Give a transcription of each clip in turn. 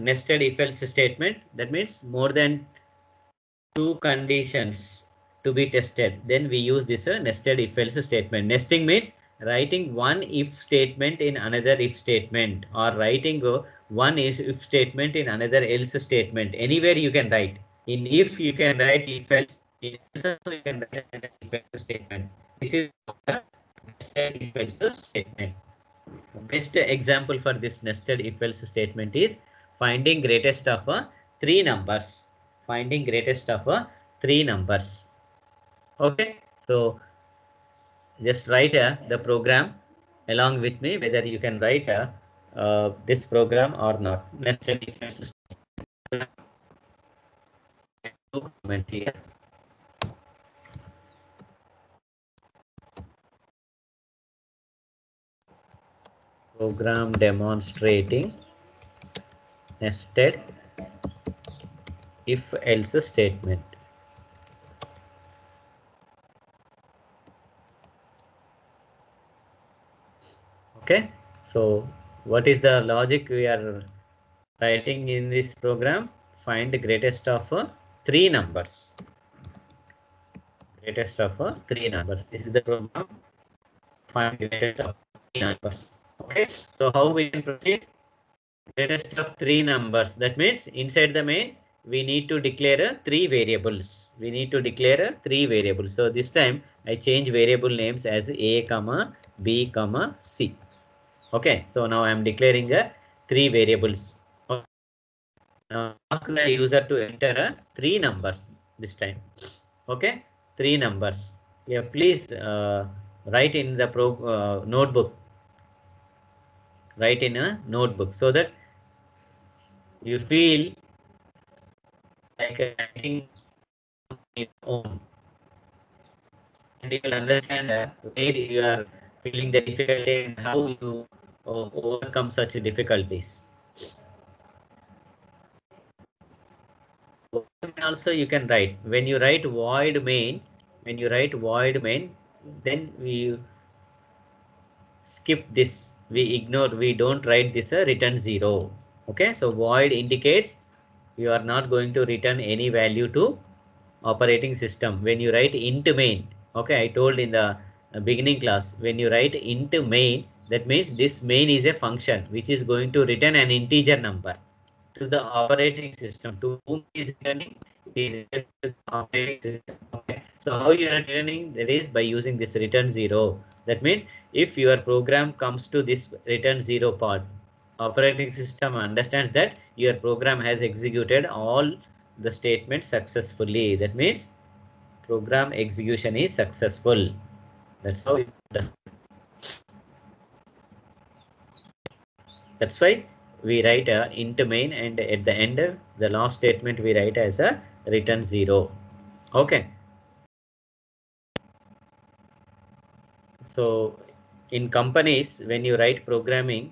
nested if else statement. That means more than two conditions to be tested. Then we use this uh, nested if else statement. Nesting means writing one if statement in another if statement or writing uh, one if, statement in another else statement. Anywhere you can write. In if you can write if else, in else also you can write another if else statement. This is nested if else statement. Best example for this nested if else statement is finding greatest of uh, three numbers. Finding greatest of uh, three numbers. Okay, so just write uh, the program along with me whether you can write uh, uh, this program or not. Nested statement. Two comments here. program demonstrating nested if else statement. Okay, so what is the logic we are writing in this program? Find the greatest of uh, three numbers. Greatest of uh, three numbers. This is the program. Find greatest of three numbers. Okay, so how we can proceed? Greatest of three numbers. That means inside the main, we need to declare uh, three variables. We need to declare uh, three variables. So this time I change variable names as a comma b comma c. Okay, so now I am declaring uh, three variables. Now ask the user to enter uh, three numbers this time. Okay, three numbers. Yeah, please uh, write in the pro uh, notebook write in a notebook so that you feel like writing your own and you will understand where you are feeling the difficulty and how you uh, overcome such difficulties. Also, you can write when you write void main. When you write void main, then we skip this we ignore we don't write this uh, return zero. Okay so void indicates you are not going to return any value to operating system. When you write int main okay i told in the beginning class when you write int main that means this main is a function which is going to return an integer number to the operating system. To whom is returning? Is operating system okay so how you are returning that is by using this return zero that means if your program comes to this return zero part, operating system understands that your program has executed all the statements successfully. That means program execution is successful. That's how it does. That's why we write a int main and at the end of the last statement we write as a return zero. Okay. So in companies, when you write programming,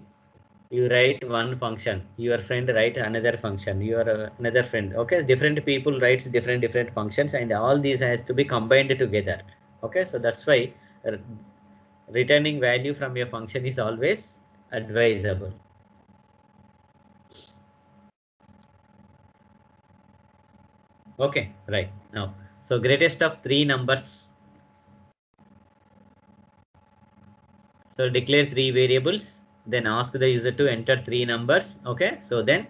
you write one function, your friend write another function, your uh, another friend. Okay, different people writes different different functions, and all these has to be combined together. Okay, so that's why uh, returning value from your function is always advisable. Okay, right now. So greatest of three numbers So declare three variables, then ask the user to enter three numbers. Okay, so then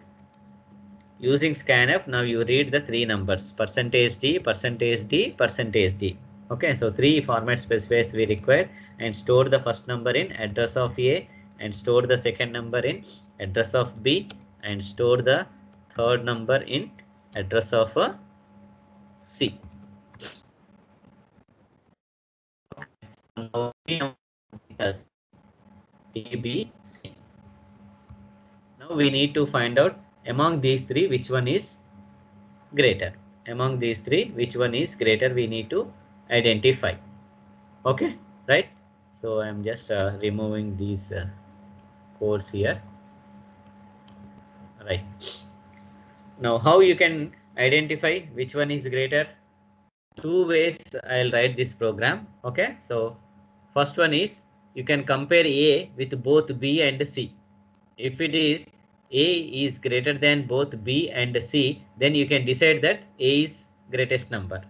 using scanf, now you read the three numbers percentage d, percentage d, percentage d. Okay, so three format specifiers we require and store the first number in address of A and store the second number in address of B and store the third number in address of uh, C. Yes. A, B, C. Now we need to find out among these three which one is greater. Among these three which one is greater we need to identify. Okay, right? So I'm just uh, removing these uh, codes here. Right. Now how you can identify which one is greater? Two ways I'll write this program. Okay, so first one is you can compare A with both B and C. If it is A is greater than both B and C, then you can decide that A is greatest number.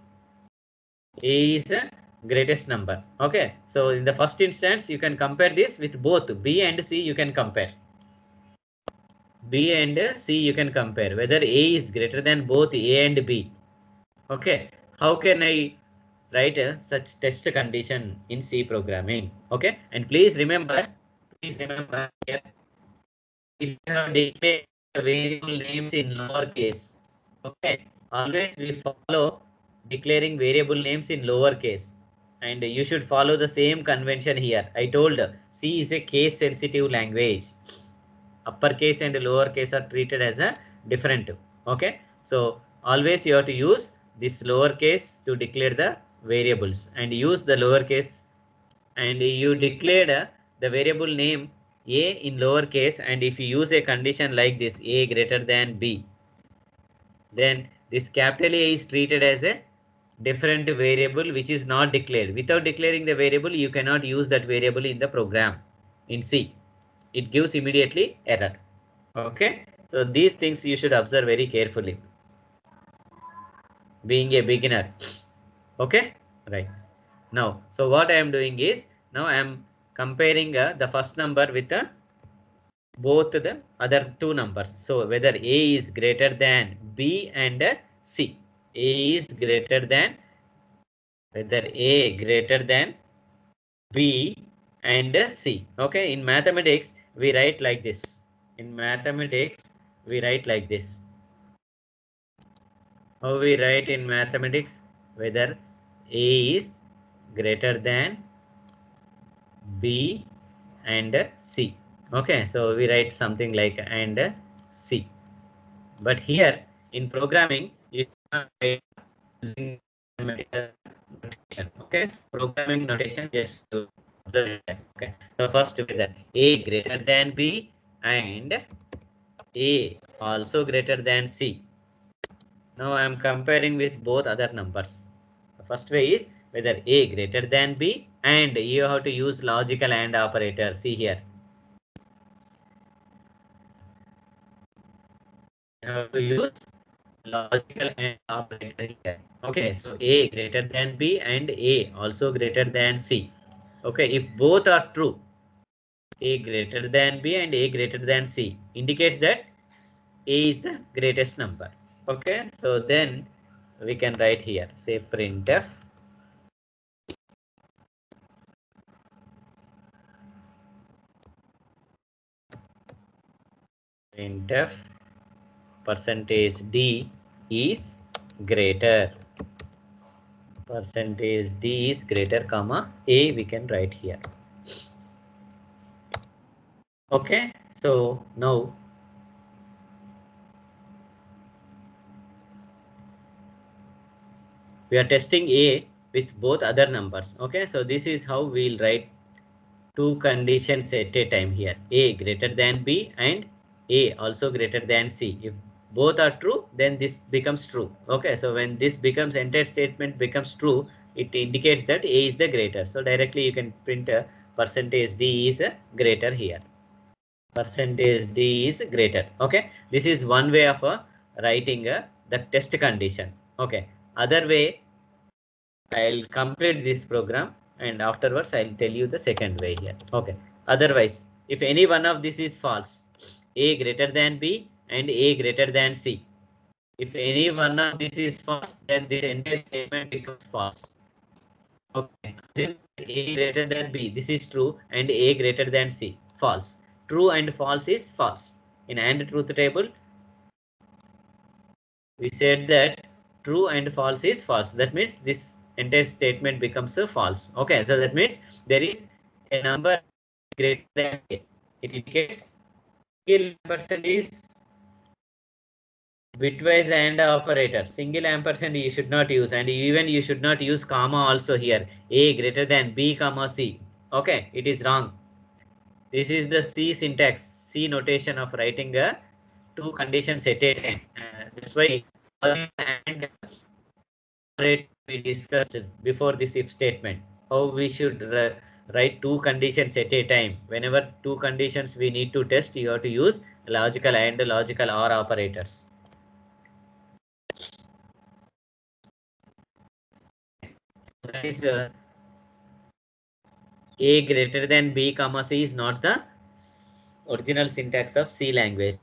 A is a greatest number. Okay, so in the first instance, you can compare this with both B and C. You can compare B and C. You can compare whether A is greater than both A and B. Okay, how can I write a such test condition in C programming? Okay, and please remember, please remember here, if you have declared variable names in lowercase, okay, always we follow declaring variable names in lowercase and you should follow the same convention here. I told C is a case sensitive language. Uppercase and lowercase are treated as a different. Okay. So always you have to use this lowercase to declare the variables and use the lowercase and you declared uh, the variable name a in lowercase and if you use a condition like this a greater than b then this capital A is treated as a different variable which is not declared. Without declaring the variable, you cannot use that variable in the program in C. It gives immediately error. Okay, so these things you should observe very carefully. Being a beginner. Okay, right. Now, so what I am doing is now I am comparing uh, the first number with the both the other two numbers. So whether A is greater than B and uh, C. A is greater than whether A greater than B and uh, C. Okay, in mathematics we write like this. In mathematics we write like this. How we write in mathematics whether A is greater than B and C. Okay, so we write something like and C. But here in programming, you using. Okay, programming notation just to okay. So first whether A greater than B and A also greater than C. Now I am comparing with both other numbers. First way is whether A greater than B and you have to use logical AND operator. See here. You have to use logical AND operator here. Okay, so A greater than B and A also greater than C. Okay, if both are true, A greater than B and A greater than C indicates that A is the greatest number. Okay, so then we can write here, say printf. Printf percentage d is greater. Percentage d is greater comma a we can write here. Okay so now we are testing a with both other numbers okay? So this is how we'll write two conditions at a time here. A greater than b and a also greater than c. If both are true then this becomes true okay? So when this becomes entire statement becomes true it indicates that a is the greater. So directly you can print a percentage d is a greater here. Percentage d is greater okay? This is one way of uh, writing uh, the test condition okay? Other way i'll complete this program and afterwards i'll tell you the second way here. Okay. Otherwise if any one of this is false a greater than b and a greater than c if any one of this is false then this entire statement becomes false. Okay. A greater than b this is true and a greater than c false. True and false is false. In and truth table we said that true and false is false. That means this entire statement becomes a false. Okay so that means there is a number greater than it indicates single percent is bitwise and operator. Single ampersand you should not use and even you should not use comma also here. A greater than b comma c. Okay it is wrong. This is the c syntax c notation of writing a two conditions at time uh, that's why and we discussed before this if statement, how we should write two conditions at a time. Whenever two conditions we need to test, you have to use logical and logical OR operators. That is uh, A greater than B comma C is not the original syntax of C language.